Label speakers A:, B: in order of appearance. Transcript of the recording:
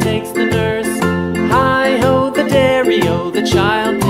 A: takes the nurse. Hi ho, the dairy o, the child